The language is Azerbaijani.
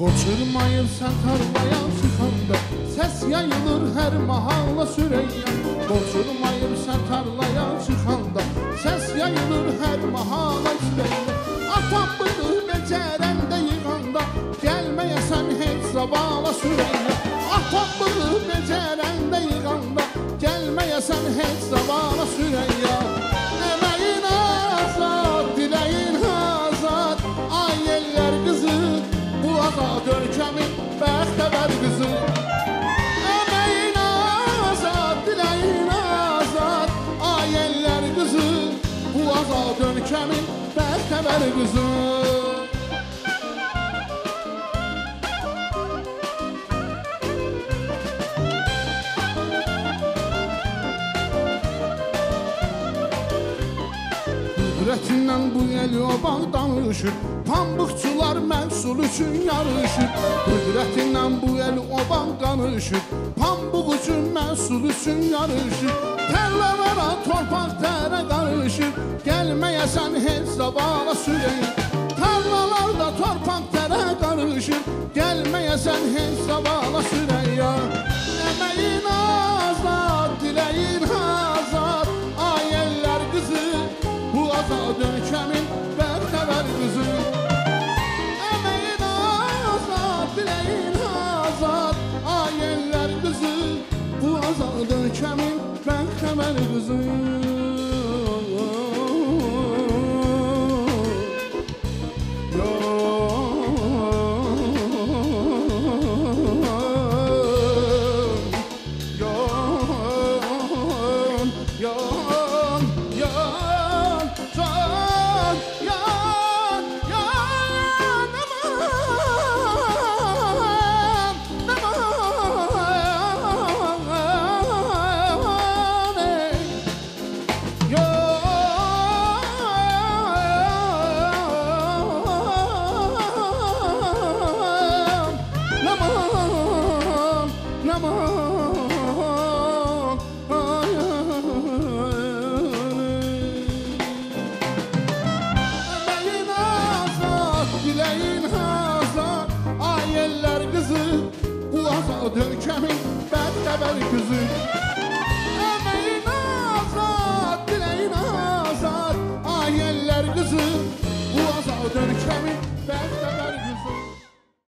Qoçurmayıb sən tarlaya çıxanda Səs yayılır hər mahalla sürəyya Qoçurmayıb sən tarlaya çıxanda Səs yayılır hər mahalla sürəyya Atam bığı becərəndə yığanda Gəlməyəsən heç zabala sürəyya Atam bığı becərəndə yığanda Gəlməyəsən heç zabala sürəyya azad ölkəmin bəxtəvər qızı Qüdrətindən bu el oban danışır Pambıqçılar kurtuluşun yarışıp Kudretinle bu el oban kanışıp Pambuk üçün məsulüsün yarışıp Terle vera torpaq tere karışıp Gelmeyesen hesabala süreyim کمی من خبر Yo, yo, yo, yo. Dönük Cemil, ben de beni kızım